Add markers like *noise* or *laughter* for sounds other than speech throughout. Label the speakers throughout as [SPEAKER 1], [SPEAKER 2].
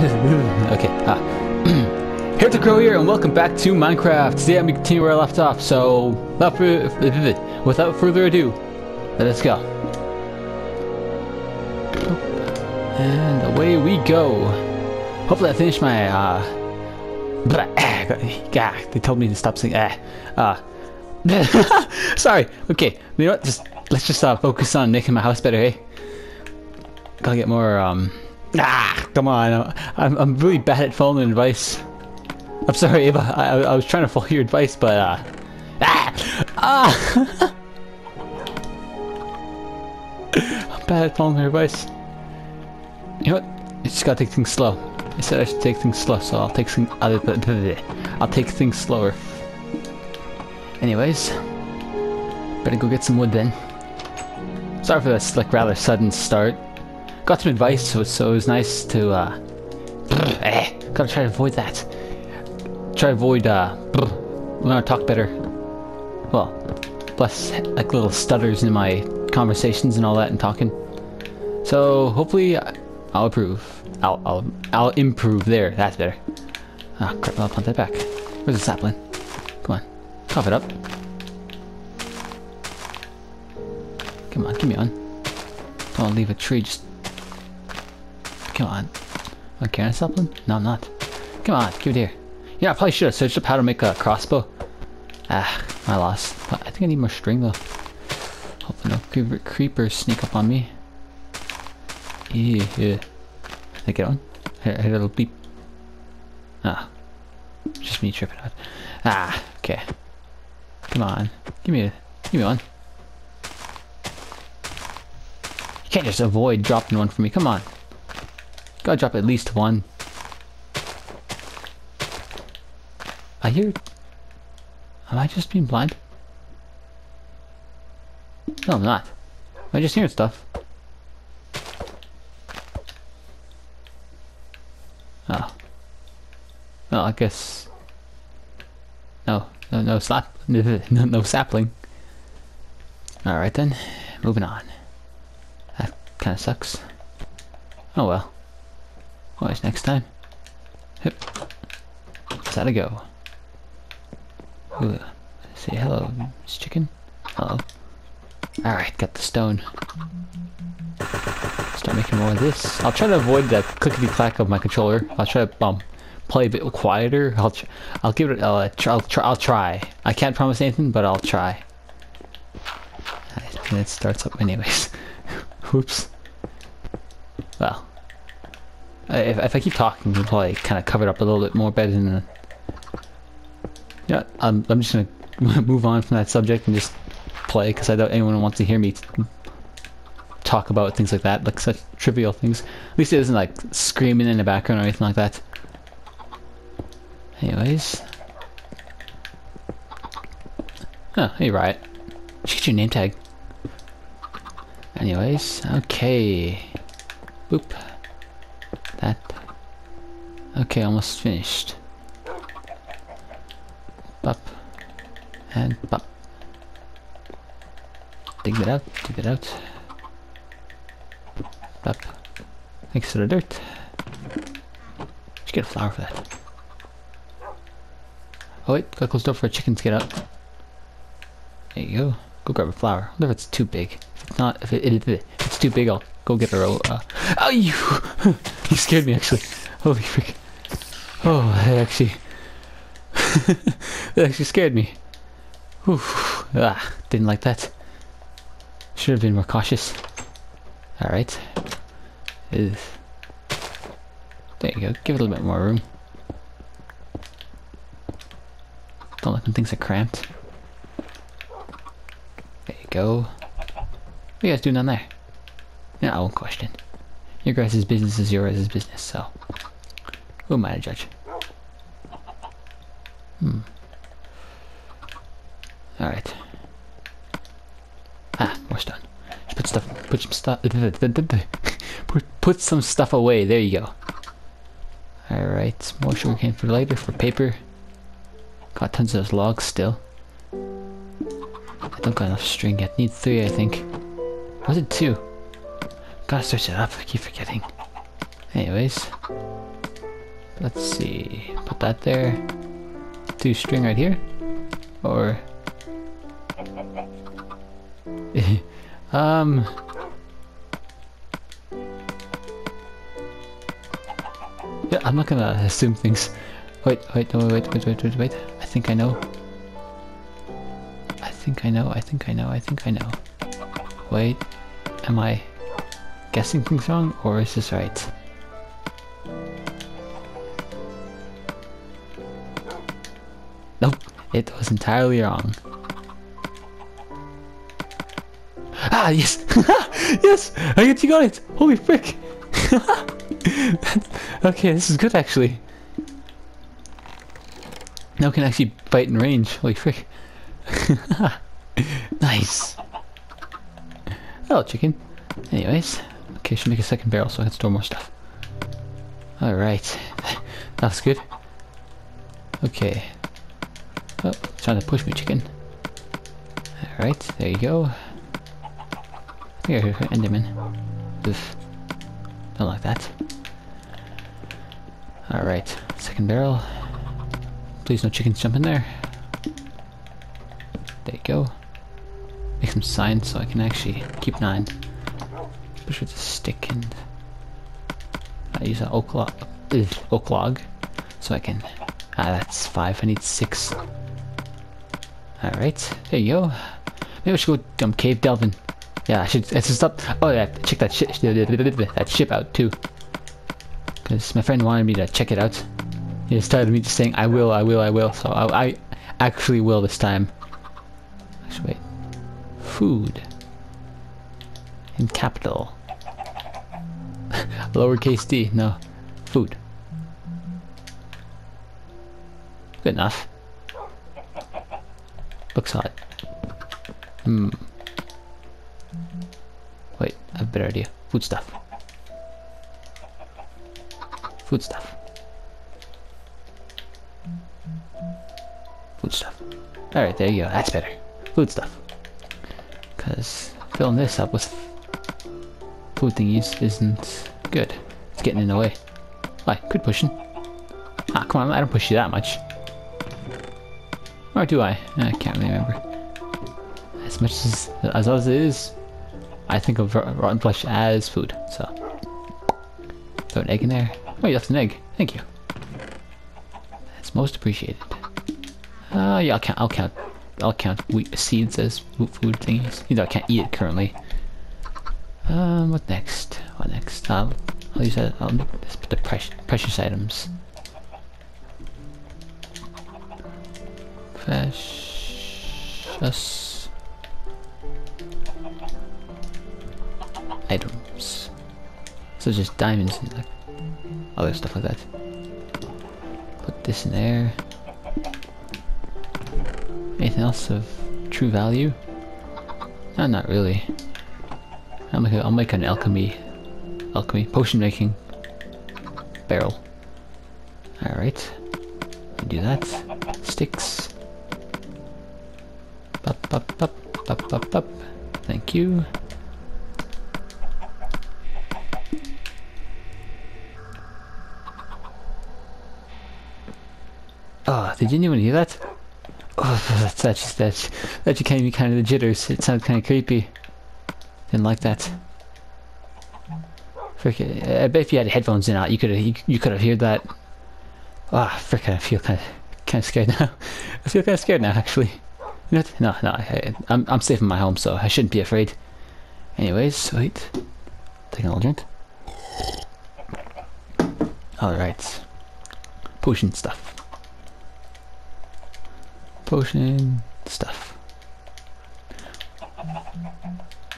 [SPEAKER 1] *laughs* okay, ah. *clears throat* Here's the Crow here, and welcome back to Minecraft. Today I'm to continue where I left off, so without, fur- *laughs* without further ado, let's go. And away we go. Hopefully I finish my, uh... Blah, ah, ah, they told me to stop saying ah. Uh, *laughs* sorry, okay, you know what, just, let's just uh, focus on making my house better, hey? Gotta get more, um... Ah, come on. I'm, I'm really bad at following advice. I'm sorry, Ava. I, I was trying to follow your advice, but, uh... Ah! Ah! *laughs* I'm bad at following your advice. You know what? Just gotta take things slow. I said I should take things slow, so I'll take things... *laughs* I'll take things slower. Anyways. Better go get some wood then. Sorry for this, like, rather sudden start got some advice, so, so it was nice to, uh, eh, gotta try to avoid that. Try to avoid, uh, learn to talk better. Well, less, like, little stutters in my conversations and all that and talking. So, hopefully, I'll improve. I'll, I'll, I'll improve there. That's better. Ah, crap, I'll plant that back. Where's the sapling? Come on. Cough it up. Come on, give me one. Don't leave a tree just Come on. Okay, I something? No, I'm not. Come on, give it here. Yeah, I probably should have searched up how to make a crossbow. Ah, I lost. I think I need more string though. Hopefully no creeper creepers sneak up on me. Yeah, yeah. Did I get one? A little beep. Ah. Just me tripping out. Ah, okay. Come on. Give me a give me one. You can't just avoid dropping one for me. Come on. Gotta drop at least one. I hear... Am I just being blind? No, I'm not. I just hearing stuff? Oh. Well, I guess... No, no, no slap, *laughs* no, no sapling. Alright then, moving on. That kinda sucks. Oh well. Always next time. Hip. That a go? Ooh. Say hello, Miss Chicken. Hello. Alright, got the stone. Start making more of this. I'll try to avoid that clickety clack of my controller. I'll try to um, play a bit quieter. I'll I'll give it. Uh, try, I'll try. I'll try. I can't promise anything, but I'll try. And it starts up anyways. *laughs* Oops. Well, if, if I keep talking, we'll probably kind of cover it up a little bit more better than... The... Yeah, I'm, I'm just gonna *laughs* move on from that subject and just play, because I don't anyone wants to hear me talk about things like that, like such trivial things. At least it isn't like screaming in the background or anything like that. Anyways. Oh, hey Riot. Should get your name tag. Anyways, okay. Boop. That. Okay, almost finished. Up. And up. Dig that out, dig that out. Up. Thanks to the dirt. Should get a flower for that. Oh wait, gotta close the door for a chicken to get out. There you go. Go grab a flower. I wonder if it's too big. If it's not, if, it, if it's too big, I'll go get row. Uh, oh, you! you scared me actually. Holy freak. Oh, that actually. *laughs* that actually scared me. Whew. Ah, didn't like that. Should have been more cautious. Alright. There you go. Give it a little bit more room. Don't like when things are cramped. There you go. What are you guys doing down there? Won't question. Your guys' business is your guys' business, so who am I to judge? Hmm. Alright. Ah, more stone. Put stuff put some stuff *laughs* put put some stuff away. There you go. Alright, more sugarcane for later for paper. Got tons of those logs still. I don't got enough string yet. Need three I think. Was it two? Gotta search it up, I keep forgetting. Anyways. let's see. Put that there. Do string right here. Or... *laughs* um... Yeah, I'm not gonna assume things. Wait, wait, no, wait, wait, wait, wait, wait. I think I know. I think I know, I think I know, I think I know. Wait, am I guessing things wrong, or is this right? Nope, it was entirely wrong. Ah, yes! *laughs* yes! I get you got it! Holy frick! *laughs* okay, this is good actually. Now can actually fight in range. Holy frick. *laughs* nice. Hello, chicken. Anyways, okay, should make a second barrel so I can store more stuff. Alright. That's good. Okay. Oh, trying to push me, chicken. Alright, there you go. Here, here, Enderman. Oof. Don't like that. Alright, second barrel. Please no chickens jump in there. There you go. Make some signs so I can actually keep an Push with a stick and I use an oak log, ugh, oak log so I can. Ah, that's five. I need six. All right, there you go. Maybe I should go um, cave delving. Yeah, I should. I should stop. Oh yeah, check that ship. That ship out too. Because my friend wanted me to check it out. He just started me just saying, "I will, I will, I will." So I, I actually will this time. Actually, wait. Food. In capital. Lowercase d. No. Food. Good enough. Looks hot. Hmm. Wait, I have a better idea. Food stuff. Food stuff. Food stuff. Alright, there you go. That's better. Food stuff. Because filling this up with food thingies isn't good. It's getting in the way. Why? Quit pushing. Ah, come on. I don't push you that much. Or do I? I can't really remember. As much as as, as it is, I think of rotten flesh as food. So, throw an egg in there. Oh, you left an egg. Thank you. That's most appreciated. Uh, yeah, I'll count. I'll count. I'll count wheat seeds as food thingies. You know, I can't eat it currently. Um, what next? What next? I'll, I'll use that. I'll let's put the precious precious items. Precious items. So just diamonds and like other stuff like that. Put this in there. Anything else of true value? No, not really. I'll make, a, I'll make an alchemy, alchemy, potion making barrel. Alright. Do that. Sticks. Up, up, up, up, up, up. Thank you. Oh, did anyone hear that? Oh, *laughs* that's, that's, that's, that just gave me kind of the jitters. It sounded kind of creepy. Didn't like that. Frick, I bet if you had headphones in out, you could have you, you could have heard that. Ah, frick, I feel kind of kind of scared now. *laughs* I feel kind of scared now, actually. No, no, no I, I'm I'm safe in my home, so I shouldn't be afraid. Anyways, sweet. Taking a little drink. All right. Potion stuff. Potion stuff.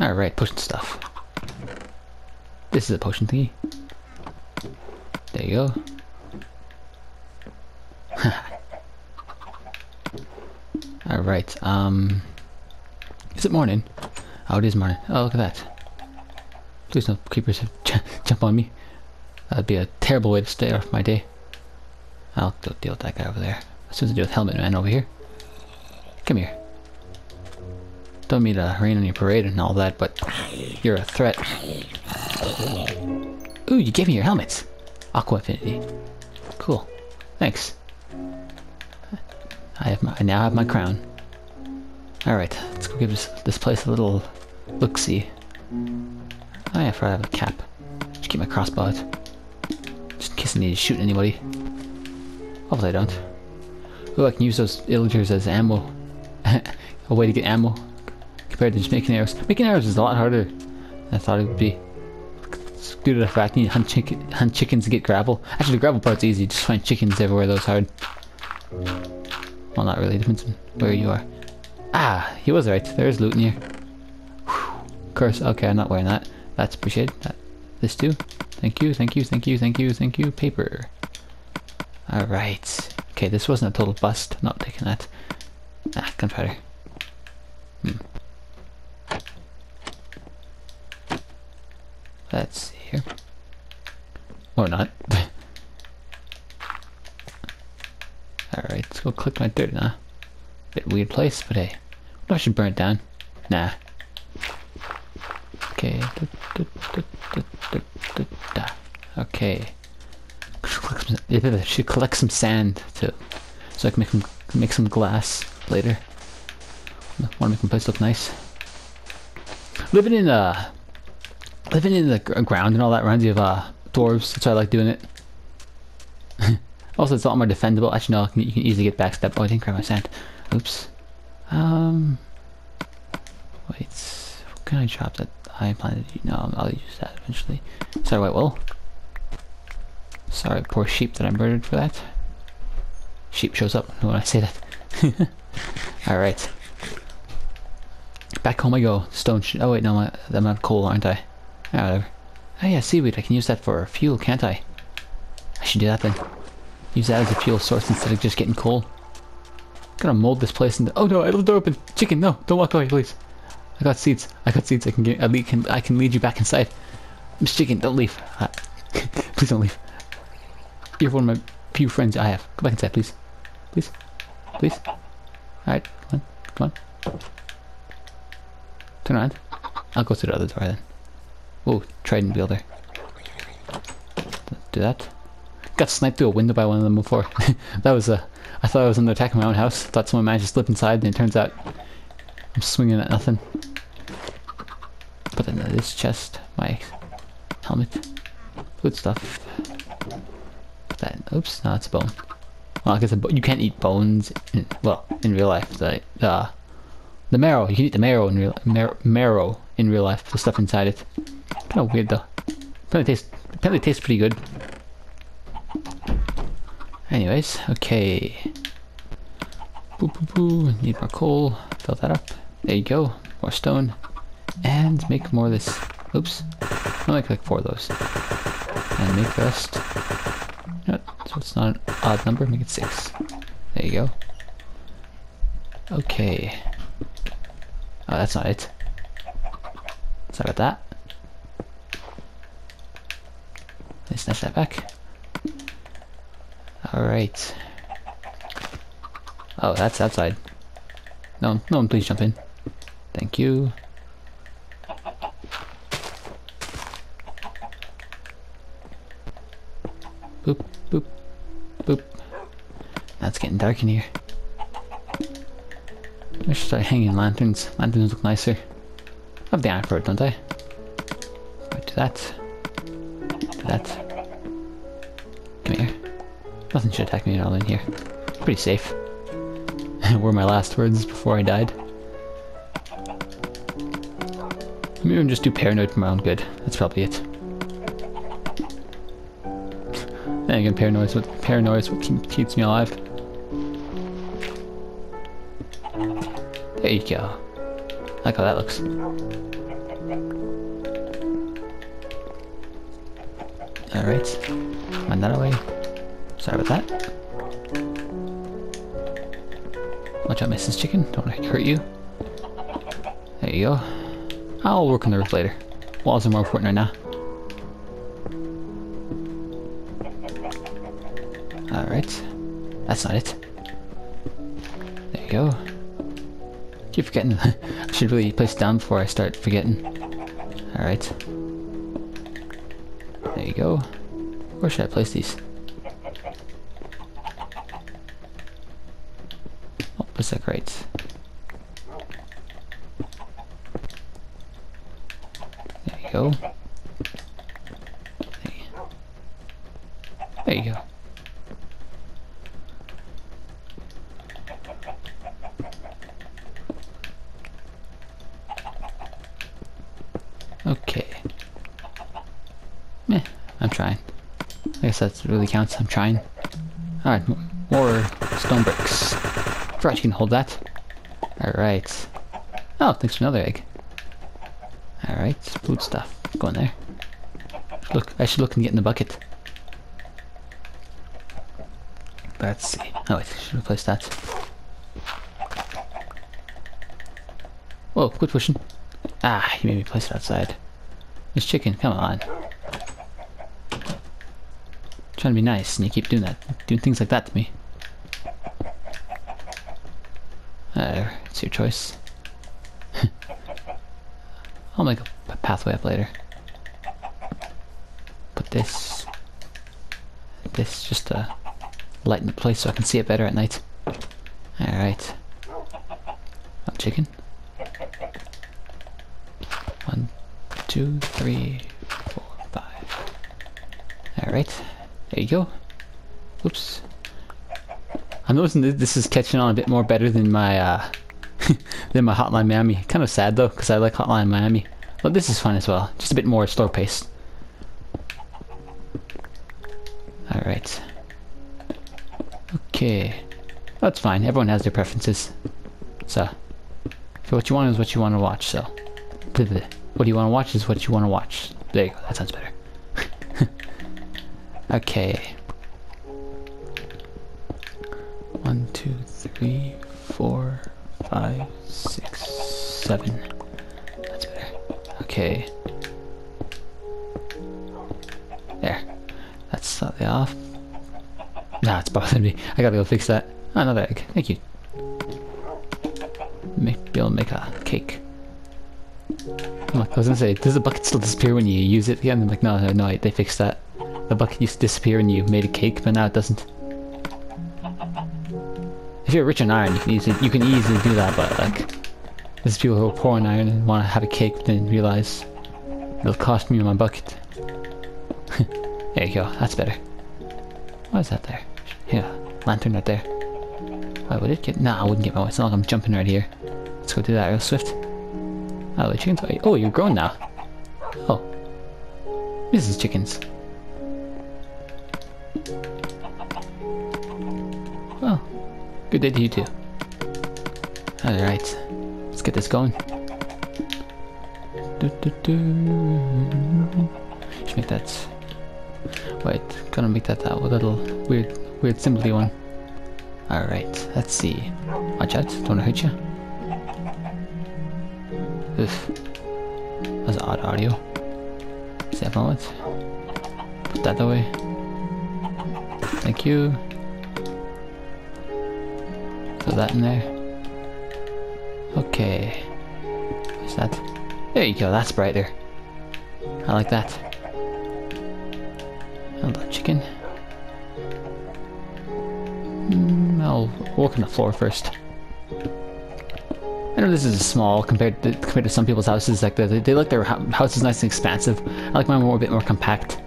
[SPEAKER 1] Alright, potion stuff. This is a potion thingy. There you go. *laughs* Alright, um... Is it morning? Oh, it is morning. Oh, look at that. Please no creepers *laughs* jump on me. That'd be a terrible way to stay off my day. I'll deal with that guy over there. As soon as I deal with Helmet Man over here. Come here. Don't mean to rain on your parade and all that, but you're a threat. Ooh, you gave me your helmets. Aqua Affinity. Cool. Thanks. I have my, I now have my crown. Alright, let's go give this, this place a little look-see. Oh yeah, I forgot I have a cap. Just keep my crossbow out. Just in case I need to shoot anybody. Hopefully I don't. Oh, I can use those illagers as ammo. *laughs* a way to get ammo. Compared to just making arrows. Making arrows is a lot harder than I thought it would be. Due to the fact you need to hunt, chicken, hunt chickens to get gravel. Actually, the gravel part's easy. Just find chickens everywhere, those hard. Well, not really. Depends on where you are. Ah, he was right. There's loot in here. Of course. Okay, I'm not wearing that. That's appreciated. That, this too. Thank you, thank you, thank you, thank you, thank you. Paper. Alright. Okay, this wasn't a total bust. Not taking that. Ah, gunpowder. Hmm. Let's see here. Or not. *laughs* Alright, let's go click my dirt now. Bit weird place, but hey. I should burn it down. Nah. Okay. Okay. Should collect some sand too, so I can make some make some glass later. Want to make my place look nice. Living in uh, living in the ground and all that reminds me of uh dwarves. That's why I like doing it. *laughs* also, it's a lot more defendable. Actually, no, you can easily get backstep. Oh, I didn't grab my sand. Oops. Um. Wait. What Can I drop that? I planted. No, I'll use that eventually. Sorry, white wool. Sorry, poor sheep that I murdered for that. Sheep shows up when I say that. *laughs* Alright. Back home I go. Stone Oh wait, no, I'm, of coal, aren't I? Whatever. Oh yeah, seaweed. I can use that for fuel, can't I? I should do that then. Use that as a fuel source instead of just getting coal. I'm gonna mold this place into- Oh no, I left the door open! Chicken, no! Don't walk away, please! I got seeds. I got seeds. I can get- I, can, I can lead you back inside. Miss Chicken, don't leave. Uh, *laughs* please don't leave. You're one of my few friends I have. Come back inside, please. Please. Please. Alright, come on. Come on. Turn around. I'll go through the other door then. Whoa, trident wielder. Do that. Got sniped through a window by one of them before. *laughs* that was a... I thought I was under attack in my own house. Thought someone managed to slip inside, and it turns out I'm swinging at nothing. Put in this chest, my helmet, good stuff that. Oops, no, it's a bone. Well, I guess you can't eat bones. In, well, in real life, the uh, the marrow. You can eat the marrow in real mar marrow in real life. The stuff inside it. Kind of weird though. Apparently tastes apparently tastes pretty good. Anyways, okay. Need more coal. Fill that up. There you go. More stone. And make more of this. Oops. I'll make like four of those. And make the rest. So it's not an odd number, make it six. There you go. Okay. Oh, that's not it. Sorry about that. Let's snatch that back. Alright. Oh, that's outside. No, no one please jump in. Thank you. Boop, boop, boop. That's getting dark in here. I should start hanging lanterns. Lanterns look nicer. I have the iron don't I? Right, do that. Do that. Come here. Nothing should attack me at all in here. Pretty safe. *laughs* Were my last words before I died. I'm just too paranoid for my own good. That's probably it. And again, paranoia is what paranoia is what keep, keeps me alive. There you go. I like how that looks. Alright. Find that away. Sorry about that. Watch out, Mrs. Chicken. Don't want to hurt you. There you go. I'll work on the roof later. Walls are more important right now. Alright. That's not it. There you go. Keep forgetting. *laughs* I should really place it down before I start forgetting. Alright. You go. Where should I place these? crates. There you go. There you go. Okay. Meh, I'm trying. I guess that really counts. I'm trying. Alright, more stone bricks. Forgot you can hold that. Alright. Oh, thanks for another egg. Alright, food stuff. Go in there. Look, I should look and get in the bucket. Let's see. Oh wait, I should replace that. Whoa, quit pushing. Ah, you made me place it outside. This chicken, come on. Trying to be nice, and you keep doing that, doing things like that to me. Uh, it's your choice. *laughs* I'll make a pathway up later. Put this, this just to lighten the place so I can see it better at night. Alright. Oh, chicken. One, two, three, four, five. Alright. There you go. Oops. I'm noticing this is catching on a bit more better than my uh, *laughs* than my Hotline Miami. Kind of sad though, because I like Hotline Miami. But this is fun as well. Just a bit more slow paced. Alright. Okay. That's fine. Everyone has their preferences. So, so what you want is what you want to watch, so. What you want to watch is what you want to watch. There you go. That sounds better. Okay. One, two, three, four, five, six, seven. That's better. Okay. There. That's slightly off. Nah, it's bothering me. I gotta go fix that. Oh, another egg. Thank you. Make, be able to make a cake. I was gonna say, does the bucket still disappear when you use it again? I'm like, no, no, no, they fixed that. The bucket used to disappear and you made a cake, but now it doesn't. If you're rich in iron, you can easily you can easily do that, but like, there's people who are poor in iron and want to have a cake, but then realize it'll cost me my bucket. *laughs* there you go, that's better. What is that there? Yeah, lantern right there. Why would it get? Nah, I wouldn't get my. It's not like I'm jumping right here. Let's go do that real swift. Oh, the chickens. Oh, you're grown now. Oh, this is chickens. Good day to you too. Alright, let's get this going. Do, do, do. Should make that. Wait, gonna make that that little weird, weird symbol one. Alright, let's see. Watch out, don't wanna hurt you. Oof. That's odd audio. Save moment. Put that away. Thank you. Throw that in there. Okay. What's that? There you go, that's brighter. I like that. Hello, chicken. Mm, I'll walk on the floor first. I know this is small compared to compared to some people's houses. Like they, they like their houses nice and expansive. I like mine more a bit more compact.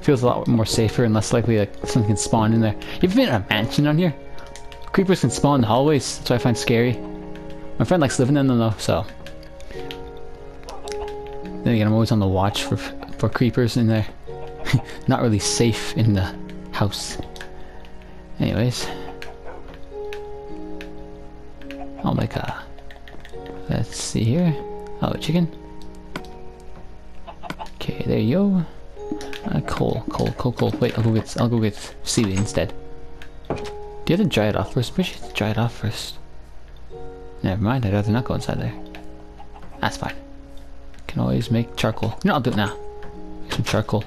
[SPEAKER 1] Feels a lot more safer and less likely like something can spawn in there. You've been in a mansion on here? Creepers can spawn in hallways. That's what I find scary. My friend likes living in them though, so. Then again, I'm always on the watch for for creepers in there. *laughs* Not really safe in the house. Anyways. Oh my god. Let's see here. Oh, chicken. Okay, there you go. Uh, coal, coal, coal, coal. Wait, I'll go get, I'll go get seaweed instead. Do you have to dry it off first? Maybe you have to dry it off first. Never mind, I'd rather not go inside there. That's fine. Can always make charcoal. No, I'll do it now. Make some charcoal.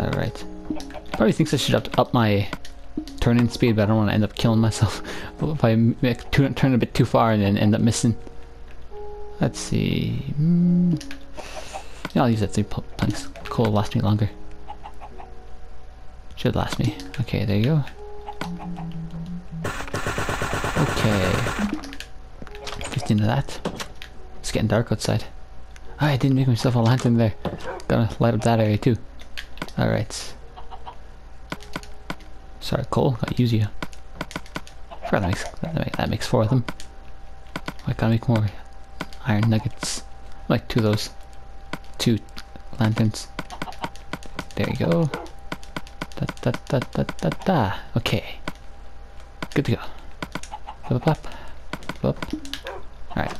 [SPEAKER 1] Alright. Probably thinks I should up, up my turning speed, but I don't want to end up killing myself *laughs* if I make, turn a bit too far and then end up missing. Let's see. Mm. Yeah, I'll use that three planks. Coal will last me longer. Should last me. Okay, there you go. Okay. 15 of that. It's getting dark outside. Ah, I didn't make myself a lantern there. Gotta light up that area too. Alright. Sorry, coal. Gotta use you. That makes, that, that makes four of them. I gotta make more iron nuggets. Like two of those. Two lanterns. There you go. Da da da da da. Okay. Good to go. Up, up, up. Alright.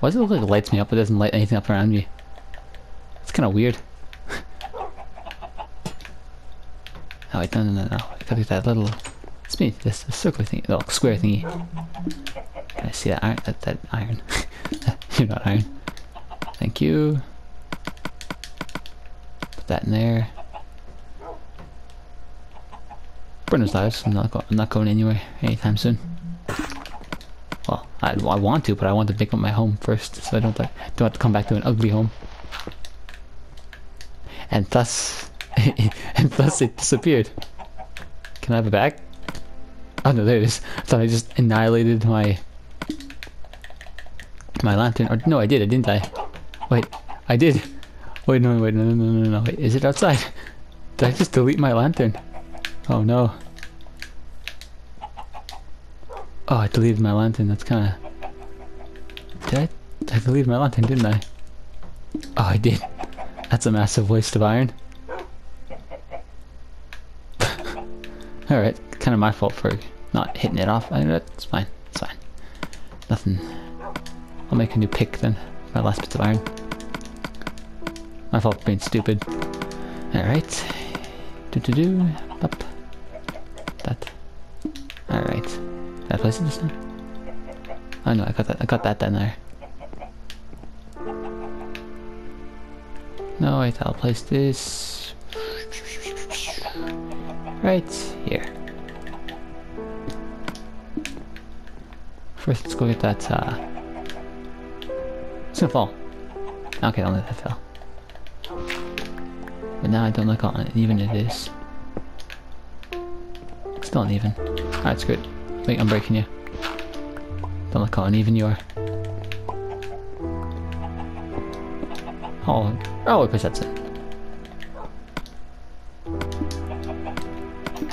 [SPEAKER 1] Why does it look like it lights me up but doesn't light anything up around me? It's kind of weird. *laughs* oh wait, no, no, no, no. I gotta get that little... It's me, this, this circle thing, little square thingy. Can I see that iron? That, that iron. *laughs* You're not iron. Thank you. That in there. Brenner's lives. I'm not, I'm not going anywhere anytime soon. Well, I, I want to, but I want to make up my home first, so I don't, don't have to come back to an ugly home. And thus, *laughs* and thus it disappeared. Can I have it back? Oh no, there it is. I thought I just annihilated my my lantern. Or no, I did. I didn't I? Wait, I did. Wait, no, wait, no, no, no, no. Wait, is it outside? Did I just delete my lantern? Oh no. Oh, I deleted my lantern. That's kind of. Did I? I deleted my lantern, didn't I? Oh, I did. That's a massive waste of iron. *laughs* Alright, kind of my fault for not hitting it off. I mean, that's fine. It's fine. Nothing. I'll make a new pick then. My last bits of iron. My fault for being stupid. Alright. Do do do. Up. That. Alright. I place this time? Oh no, I got that I got that down there. No wait, I'll place this right here. First let's go get that uh It's gonna fall. Okay, let that fall. But now I don't look how uneven it is. Still uneven. Alright, it's good. Wait, I'm breaking you. Don't look how uneven you are. Oh, oh, because that's it.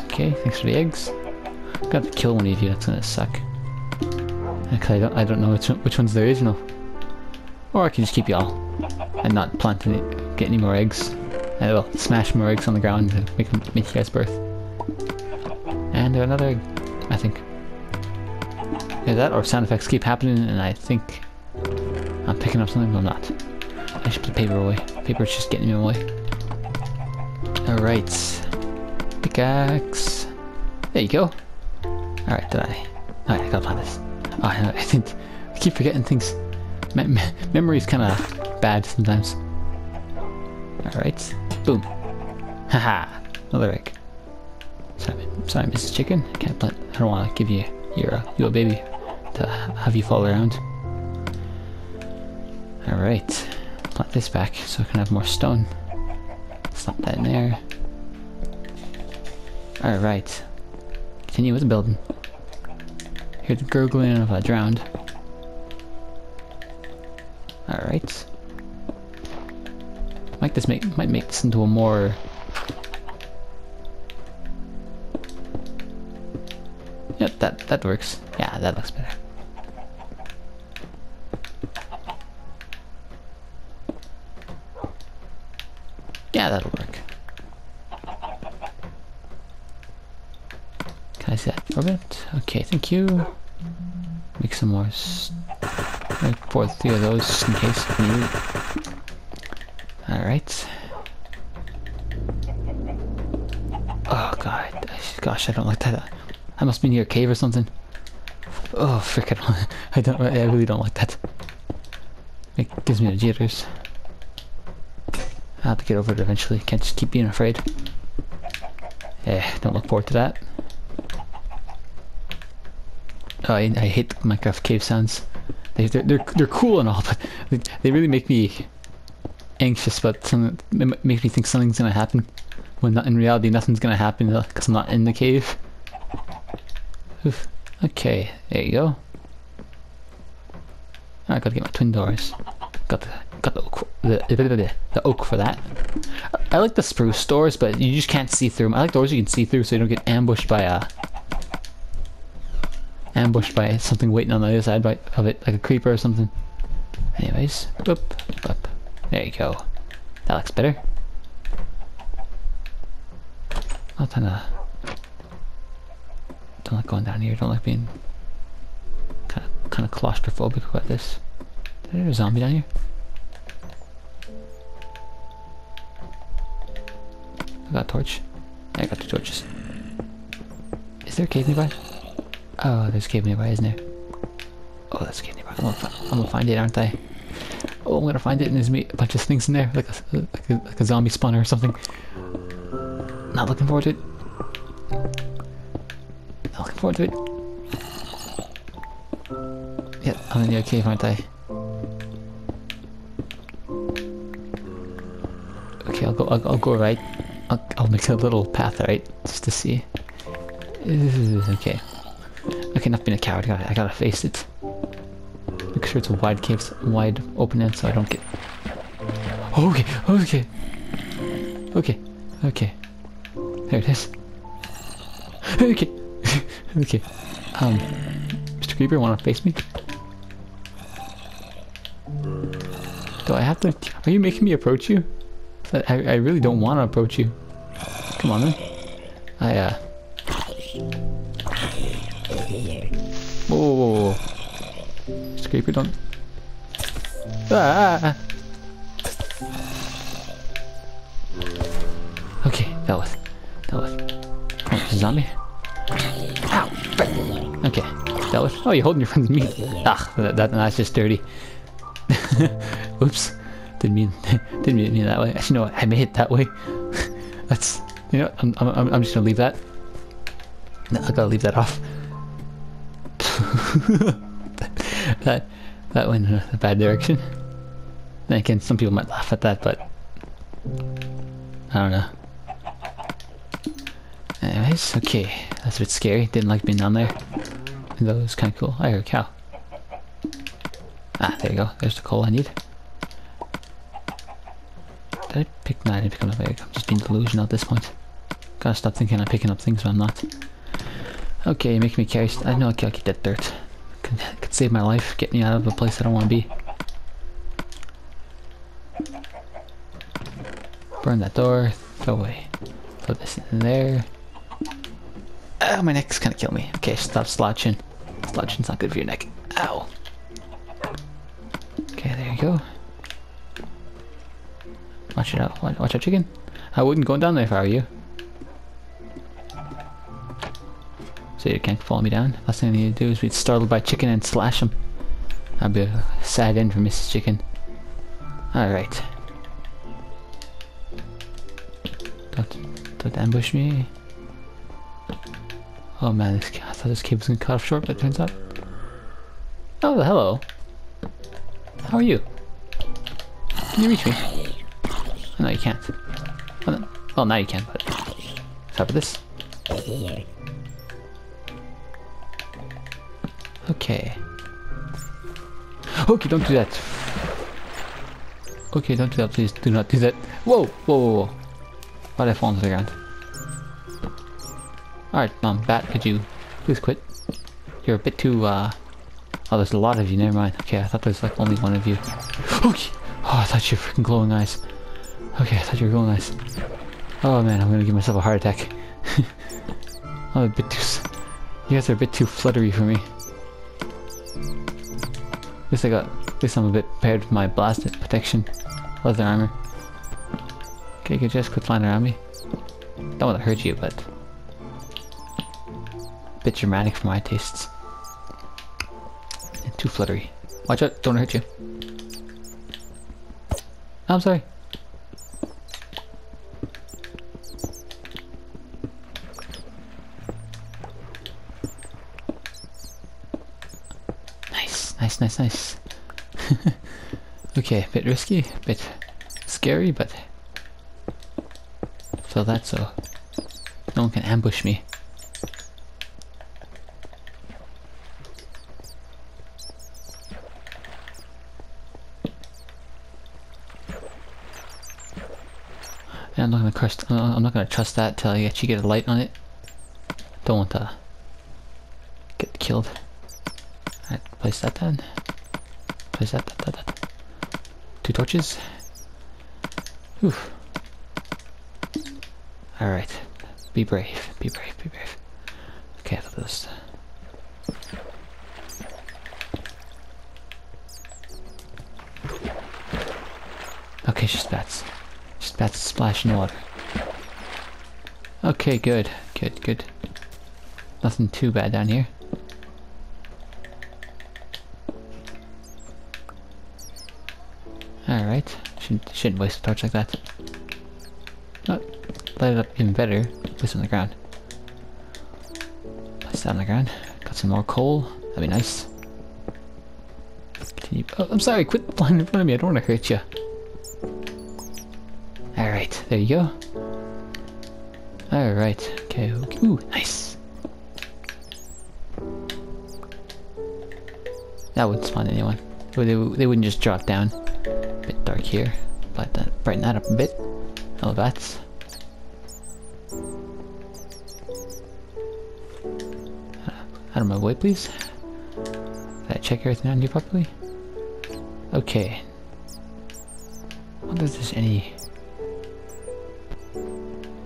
[SPEAKER 1] Okay, thanks for the eggs. I'm gonna have to kill one of you, that's gonna suck. Because I don't, I don't know which, which one's the original. Or I can just keep you all. And not plant any, get any more eggs. I will smash more eggs on the ground to make, make you guys birth. And another egg, I think. Either that or sound effects keep happening and I think I'm picking up something, but I'm not. I should put the paper away. Paper's just getting in me away. Alright. Pickaxe. There you go. Alright, did I? Alright, I gotta find this. Oh, I, didn't. I keep forgetting things. Me me memory's kinda bad sometimes. Alright. Boom. *laughs* Haha. Another egg. Sorry, sorry, Mrs. Chicken. I can't plant. I don't want to give you your uh, you a baby to have you fall around. All right. Plant this back so I can have more stone. Slap that in there. All right. Continue with the building. Hear the gurgling of a drowned. All right. Might this make might make this into a more Yep, that that works. Yeah, that looks better. Yeah, that'll work. Can I see that for a bit? Okay, thank you. Make some more. Pour three of those in case if needed. Alright. Oh god. Gosh, I don't like that. I must be near a cave or something. Oh, freaking! *laughs* I don't. I really don't like that. It gives me the jitters. I have to get over it eventually. Can't just keep being afraid. Yeah, don't look forward to that. Oh, I, I hate Minecraft cave sounds. They, they're, they're, they're cool and all, but they, they really make me anxious about something. Make me think something's gonna happen when not, in reality nothing's gonna happen uh, because I'm not in the cave. Oof. Okay, there you go. I gotta get my twin doors. Got the got the oak, the, the, oak for that. I like the spruce doors, but you just can't see through them. I like doors you can see through, so you don't get ambushed by a ambushed by something waiting on the other side of it, like a creeper or something. Anyways, boop. There you go. That looks better. I'll kind of don't like going down here. Don't like being kind of kind of claustrophobic about this. Is there a zombie down here? I got a torch. I got two torches. Is there a cave nearby? Oh, there's a cave nearby, isn't there? Oh, that's a cave nearby. I'm gonna, I'm gonna find it, aren't I? Oh, I'm gonna find it and there's me a bunch of things in there, like a, like a, like a zombie spawner or something. Not looking forward to it. Not looking forward to it. Yeah, I'm in the cave, aren't I? Okay, I'll go. I'll, I'll go right. I'll, I'll make a little path right just to see. Okay. Okay, not being a coward. I gotta, I gotta face it. Sure it's a wide cave, wide open end, so I don't get. Okay, okay, okay, okay. There it is. Okay, *laughs* okay. Um, Mr. Creeper, wanna face me? Do I have to? Are you making me approach you? I, I really don't want to approach you. Come on then. I uh. Whoa. Scraper, don't. Ah! Okay, that was. That was. Oh, zombie. Ow! Okay, that was. Oh, you're holding your friend's meat. Ah, that, that, that's just dirty. *laughs* Oops. Didn't mean *laughs* didn't mean it that way. Actually, no, I made it that way. *laughs* That's you know, I'm I'm I'm just gonna leave that. No, I gotta leave that off. That that went in a bad direction. Again, some people might laugh at that, but I don't know. Anyways, okay, that's a bit scary. Didn't like being down there. That was kind of cool. I heard a cow. Ah, there you go. There's the coal I need. Did I pick? I didn't pick up egg. I'm just being delusional at this point. Gotta stop thinking I'm picking up things when I'm not. Okay, make me carry. I know I can keep that dirt. Could, *laughs* could save my life, get me out of a place I don't want to be. Burn that door. Throw away. Put this in there. Oh, my neck's of killing me. Okay, stop slouching. Slouching's not good for your neck. Ow. Okay, there you go. Watch it out. Watch out, chicken. I wouldn't go down there if I were you. So you can't follow me down. Last thing I need to do is be startled by chicken and slash him. That'd be a sad end for Mrs. Chicken. Alright. Don't, don't ambush me. Oh man, this, I thought this cave was gonna cut off short, but turns out. Oh, hello. How are you? Can you reach me? Oh, no, you can't. Well, no. well now you can, but... Stop this. Okay. Okay, don't do that. Okay, don't do that, please. Do not do that. Whoa! Whoa, whoa, whoa. I fall into the ground? Alright, Mom, Bat, could you please quit? You're a bit too, uh... Oh, there's a lot of you, never mind. Okay, I thought there was like only one of you. Okay! Oh, I thought you were freaking glowing eyes. Okay, I thought you were glowing eyes. Oh man, I'm gonna give myself a heart attack. *laughs* I'm a bit too... You guys are a bit too fluttery for me. At least I got... At least I'm a bit prepared with my blasted protection. Leather armor. Okay, you just quit flying around me. Don't want to hurt you, but... a Bit dramatic for my tastes. And too fluttery. Watch out, don't hurt you. I'm sorry. nice, nice. *laughs* okay, bit risky, bit scary, but so that's so no one can ambush me. I'm not gonna crush. I'm not gonna trust that till I actually get a light on it. Don't want to get killed. Place that then. Place that, that, that, that. Two torches. Oof. Alright. Be brave. Be brave. Be brave. Okay, I thought this. Okay, just bats. Just bats splashing water. Okay, good. Good, good. Nothing too bad down here. Alright. Shouldn't, waste a torch like that. Oh, light it up even better. Place it on the ground. Place that on the ground. Got some more coal. That'd be nice. Oh, I'm sorry. Quit the flying in front of me. I don't want to hurt you. Alright. There you go. Alright. Okay. Ooh, nice. That wouldn't spawn anyone. They, they wouldn't just drop down. Dark here. But that, brighten that up a bit. Hello, bats. Out of my way, please. Did I check everything on here properly? Okay. I wonder if there's any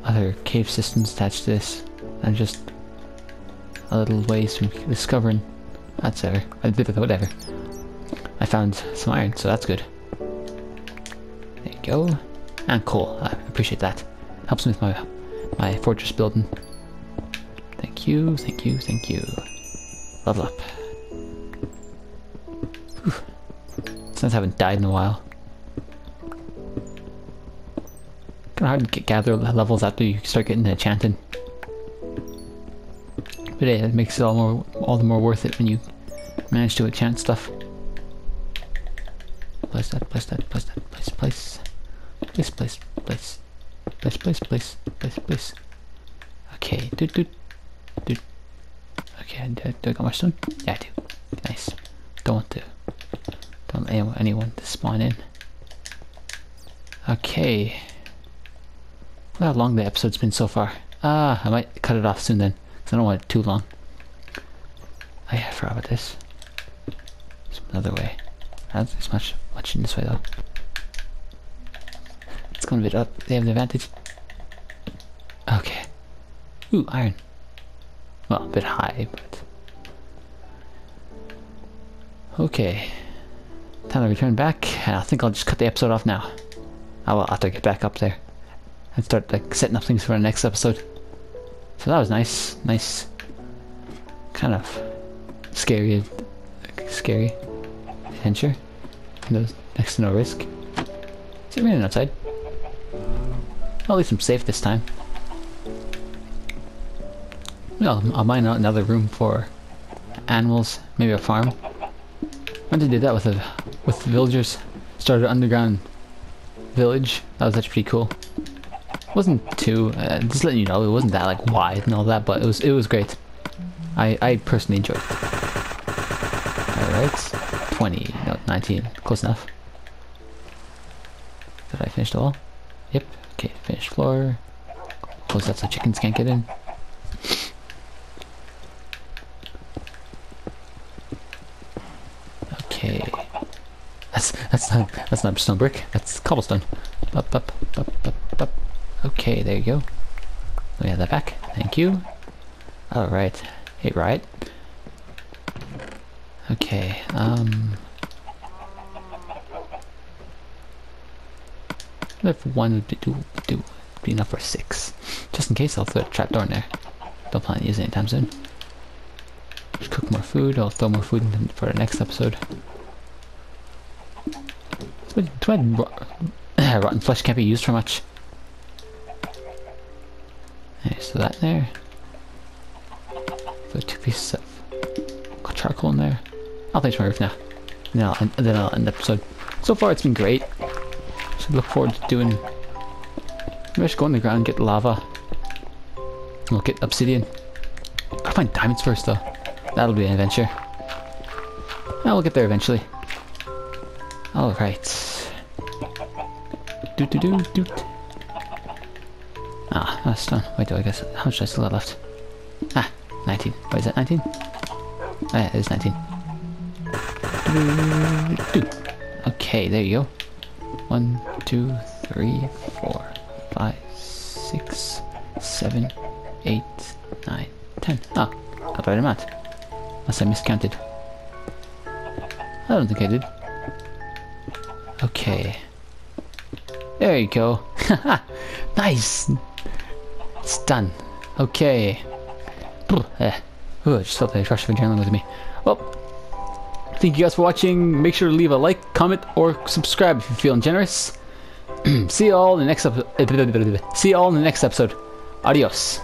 [SPEAKER 1] other cave systems attached to this I'm just a little ways from discovering. That's ever. Whatever. I found some iron, so that's good. Go. Oh, and ah, coal. I appreciate that. Helps me with my my fortress building. Thank you, thank you, thank you. Level up. Whew. Since I haven't died in a while. Kinda hard to get, gather levels after you start getting enchanted. But yeah, it makes it all more all the more worth it when you manage to enchant stuff. Place that, place that, place that, place, place. Place, please, please. Please, please, please, please, please. Okay, do do do. Okay, do, do I got my stone? Yeah, I do. Nice. Don't want to. Don't want anyone to spawn in. Okay. How long the episode's been so far. Ah, I might cut it off soon then, because I don't want it too long. Oh I forgot about this. There's another way. That's much much in this way though. It's going a bit up. They have the advantage. Okay. Ooh, iron. Well, a bit high, but... Okay. Time to return back. And I think I'll just cut the episode off now. I will have to get back up there. And start like setting up things for the next episode. So that was nice. Nice. Kind of scary. Scary. Adventure. No, next to no risk. Is it raining outside? At least I'm safe this time. Well, I'll mine out another room for animals, maybe a farm. I to do that with a with the villagers. Started an underground village. That was actually pretty cool. It wasn't too uh, just letting you know it wasn't that like wide and all that, but it was it was great. I I personally enjoyed it. Alright. 20, no, 19, close enough. Did I finish the wall? Yep, okay, finish floor. Close that so chickens can't get in. Okay. That's that's not that's not stone brick, that's cobblestone. Up, up, up, up, up. Okay, there you go. We have that back. Thank you. Alright. Hey, right. Okay, um... If one would do, do, be enough for six. Just in case I'll throw a trapdoor in there. Don't plan to use it anytime soon. Just cook more food, I'll throw more food in for the next episode. Bad *clears throat* rotten flesh can't be used for much. Okay, so that there. Put two pieces of charcoal in there. I'll finish my roof now. And then I'll, end, then I'll end the episode. So far it's been great. So look forward to doing... Maybe I should go underground and get lava. We'll get obsidian. Gotta find diamonds first though. That'll be an adventure. Well, we'll get there eventually. Alright. Do do do do. Oh, stone. Wait, do I guess how much do I still got left? Ah, 19. Wait, is that 19? Oh, yeah, it is 19. Do do. Okay, there you go. One, two, three, four, five, six, seven, eight, nine, ten. Ah, not right amount. Unless I miscounted. I don't think I did. Okay. There you go. *laughs* nice. It's done. Okay. Eh. Ooh, I just felt a rush of adrenaline with me. Well, thank you guys for watching. Make sure to leave a like, comment, or subscribe if you're feeling generous. *clears throat* See you all in the next episode. *clears throat* See you all in the next episode. Adios.